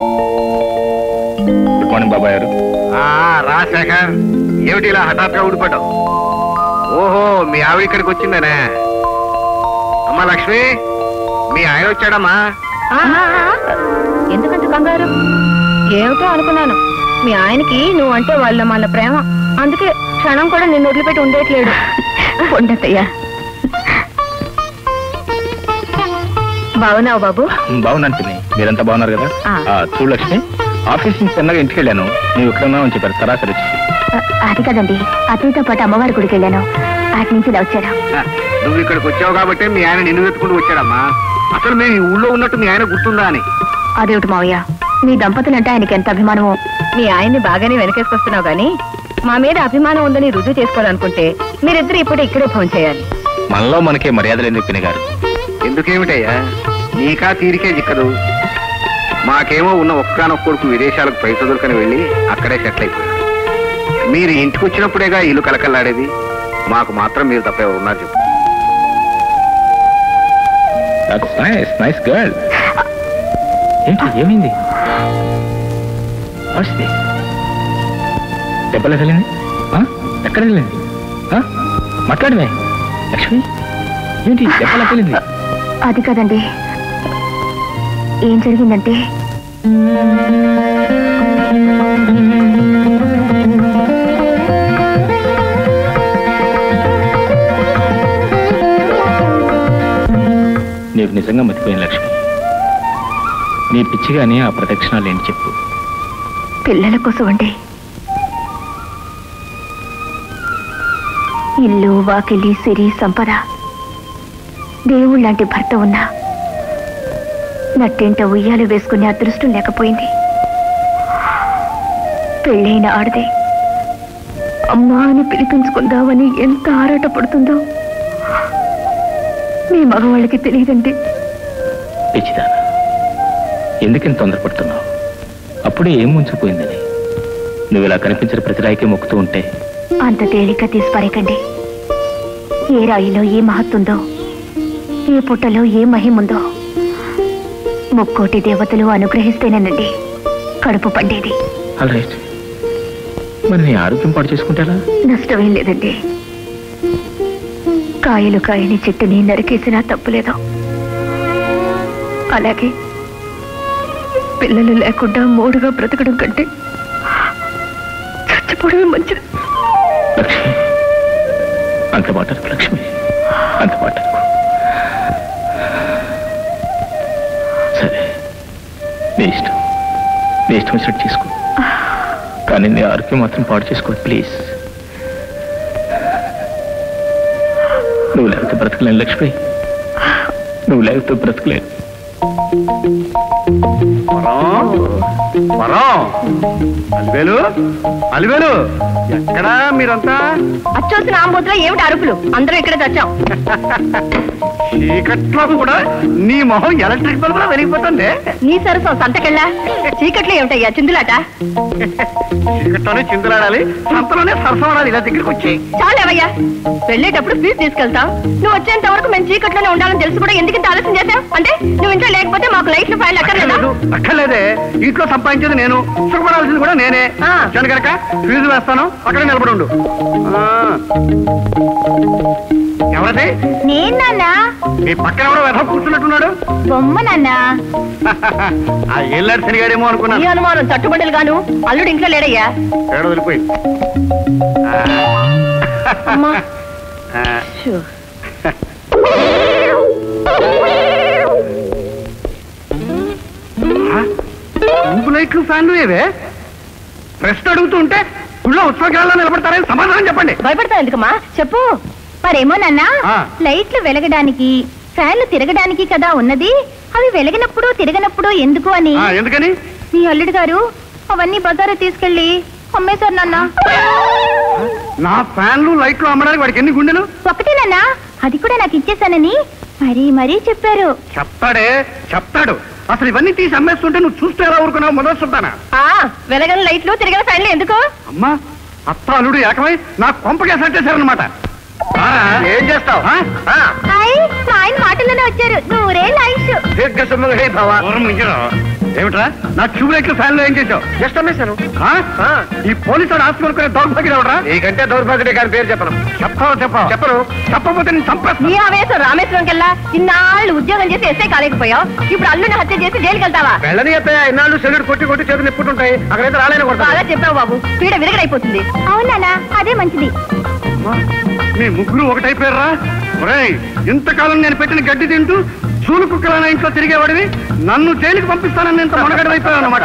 Good morning బాబాయ్ గారు. ఆ, రా శేఖర్ ఏమిటి ఇలా హఠాత్తుగా ఊడిపడ్డావు? ఓహో మీ ఆవిడ ఇక్కడికి వచ్చిందనే. అమ్మా లక్ష్మి మీ ఆయన వచ్చాడమ్మా. ఎందుకంత కంగారు? ఏమిటో అనుకున్నాను. మీ ఆయనకి నువ్వు అంటే వాళ్ళ మళ్ళీ ప్రేమ. అందుకే క్షణం కూడా నిన్ను వదిలిపెట్టి ఉండేట్లేడు. ఉండతయ్యా బాగున్నావు బాబు? బాగున్నాను మీరంతా బాగున్నారు కదా? ఆ. చూడు లక్ష్మి ఆఫీస్ నుంచి చిన్నగా ఇంటికి వెళ్ళాను. నువ్వు ఇక్కడ ఉన్నావు అని చెప్పారు సరాసరి వచ్చి అది కదండి అతనితో పాటు అమ్మవారి గుడికి వెళ్ళాను. అటు నుంచి ఇలా వచ్చాడు ఆ, నువ్వు ఇక్కడికి వచ్చావు కాబట్టి మీ ఆయన నిన్ను వెతుకుంటూ వచ్చాడమ్మా. అసలు మేము ఈ ఊళ్ళో ఉన్నట్టు మీ ఆయన గుర్తుందా అని. అదేమిటి మావయ్య మీ దంపతులంటే ఆయనకి ఎంత అభిమానమో. మీ ఆయన్ని బాగానే వెనకేసుకొస్తున్నావు గానీ మా మీద అభిమానం ఉందని రుజువు చేసుకోవాలనుకుంటే మీరిద్దరు ఇప్పుడు ఇక్కడే ఫోన్ చేయాలి మనలో మనకే మర్యాదలు ఎందుకు పిన్ని గారు. ఎందుకేమిటయ్యా? నీకా తీరికే చిక్కదు. మాకేమో ఉన్న ఒక్కనొక్క కొడుకు విదేశాలకు పై చదువుకని వెళ్ళి అక్కడే సెటిల్ అయిపోయాడు. మీరు ఇంటికి వచ్చినప్పుడేగా ఇల్లు కలకల్లాడేది? మాకు మాత్రం మీరు తప్ప ఎవరు ఉన్నారు చెప్పు. నైస్ నైస్ గర్ల్ ఏంటి ఏమైంది? వాట్స్ దిస్ దెబ్బలు వెళ్ళింది వెళ్ళింది? మాట్లాడమే లక్ష్మి ఏంటి దెబ్బలు వెళ్ళింది అది కదండి. ఏం జరిగిందంటే? నీకు నిజంగా మతిపోయిన లక్ష్మి. నీ పిచ్చిగానే ఆ ప్రదక్షిణాలు ఏంటి చెప్పు. పిల్లల కోసం అండి. ఇల్లు వాకిలి సిరి సంపద. దేవుళ్ళంటి భర్త ఉన్నా నట్టేంట ఉయ్యాలు వేసుకునే అదృష్టం లేకపోయింది. పెళ్ళైన ఆడదే. అమ్మా అని పిలిపించుకుందామని ఎంత ఆరాటపడుతుందో మీ మగవాళ్ళకి తెలియదండి. పిచ్చిదానా ఎందుకని తొందరపడుతున్నావు? అప్పుడే ఏం ముంచిపోయిందని? నువ్వు ఇలా కనిపించిన ప్రతి రాయికి మొక్కుతూ ఉంటే. అంత తేలిక తీసి పారేకండి ఏ రాయిలో ఏ మహత్తుందో ఏ పుట్టలో ఏ మహిముందో. ముక్కోటి దేవతలు అనుగ్రహిస్తేనేనండి. కడుపు పండేది. మరి నీ ఆరోగ్యం పాడు చేసుకుంటేలా నష్టమేం లేదండి. కాయలు కాయని చెట్టుని నరికేసినా తప్పులేదు. అలాగే పిల్లలు లేకుండా మూడుగా బ్రతకడం కంటే చచ్చిపోవడమే మంచిది. అంత మాటకు లక్ష్మి అంత మాటకు నీ సెట్ చేసుకో. కానీ నీ ఆరోగ్యం మాత్రం పాడు చేసుకో ప్లీజ్. నువ్వు లేకపోతే బ్రతకలేను లక్ష్మి. నువ్వు లేకపోతే బ్రతకలేను. వరం. అలివేలు అలివేలు ఎక్కడా మీరంతా? అచ్చోసిన ఆంబోతులో ఏమిటి అరుపులు? అందరూ ఇక్కడే తెచ్చాం చీకట్లో కూడా నీ మొహం ఎలక్ట్రిక్ బల్బులా వెలిగిపోతుంది. నీ సరసం సంతకెళ్ళా? చీకట్లో ఏమిటయ్యా? చిందులాట? చీకట్లోనే చిందులాడాలి సంతలోనే సరసవడాలి ఇలా దగ్గరికి వచ్చి చాలేవయ్యా? వెళ్ళేటప్పుడు ఫీజు తీసుకెళ్తాం. నువ్వు వచ్చేంత వరకు మేము చీకట్లోనే ఉండాలని తెలిసి కూడా ఎందుకు ఇంత ఆలస్యం చేశాం అంటే నువ్వు ఇంట్లో లేకపోతే మాకు లైట్లు ఫైల్ అక్కర్లేదు అక్కర్లేదే? ఇంట్లో సంపాదించేది నేను. సుఖపడాల్సింది కూడా నేనే. వచ్చాను కనుక ఫీజు వేస్తాను అక్కడే నిలబడి. ఎవరది? నేనన్నా మీ పక్కన వెధ కూర్చున్నట్టున్నాడు? బొమ్మ నాన్న. ఆ ఏళ్ళాడు శనిగాడేమో ఈ అనుకున్నాను అనుమానం తట్టుబడులు గాను అల్లుడు ఇంట్లో లేడయ్యా. ఏడు వదిలిపోయి అమ్మా. ఊపు లైట్లు ఫ్యాన్లు ఏవే? ప్రశ్న అడుగుతుంటే గుళ్ళో ఉత్సవకాలలో నిలబడతారని సమాధానం చెప్పండి. భయపడతావు ఎందుకమ్మా? చెప్పు. మరేమో నాన్న ఆ. లైట్లు వెలగడానికి ఫ్యాన్లు తిరగడానికి కదా ఉన్నది. అవి వెలగినప్పుడు తిరగనప్పుడు ఎందుకు అని? ఆ, ఎందుకని? నీ అల్లుడు గారు అవన్నీ బజారు తీసుకెళ్ళి అమ్మేశారు నాన్న. నా ఫ్యాన్లు లైట్లు అమ్మడానికి వాడికి ఎన్ని గుండెలు? ఒకటేనన్నా అది కూడా నాకు ఇచ్చేసానని మరీ మరీ చెప్పారు. చెప్తాడే చెప్తాడు. అసలు ఇవన్నీ తీసి అమ్మేస్తుంటే నువ్వు చూస్తే ఎలా ఊరుకున్నావు? మొదలు చూద్దానా ఆ వెలగని లైట్లు తిరగని ఫ్యాన్లు ఎందుకు? అమ్మా అత్త అల్లుడు ఏకమై నా కొంపకే సట్టేశారనమాట ఏం చేస్తావు? ఆయన మాటల్లోనే వచ్చారు. నూరే లైట్స్ దీర్ఘ సుమంగళి భవ. ఏమిట్రా? నా ట్యూబ్ లైట్ ఫ్యాన్లో ఏం చేసావు జస్ట్ అమ్మేశాను. ఈ పోలీసు వాడు ఆస్తి కొనుక్కునే దౌర్భాగ్యం ఎవడరా? నీకంటే దౌర్భాగ్యుడే కానీ పేరు చెప్పను. చెప్పవు చెప్పవు? చెప్పను. చెప్పకపోతే నేను నీ ఆవేశం రామేశ్వరం కల్లా ఇన్నాళ్ళు ఉద్యోగం చేసి ఎస్ఐ కాలేకపోయావు. ఇప్పుడు అల్లుని హత్య చేసి జైలుకి వెళ్తావా? వెళ్ళని చెప్పే ఇన్నాళ్ళు సెల్లుడు కొట్టి కొట్టి చేతులు ఎప్పుడుంటాయి అక్కడైతే రాలేని కొడతా చెప్పావు బాబు. పీడ విరగడైపోతుంది. అవునా అదే మంచిది. మీ ముగ్గురు ఒకటైపోయారా? ఇంతకాలం నేను పెట్టిన గడ్డి తింటూ చూలు కుక్కల ఇంట్లో తిరిగేవాడివి? నన్ను జైలుకి పంపిస్తానని ఇంత మొనగడైపోయావు అన్నమాట.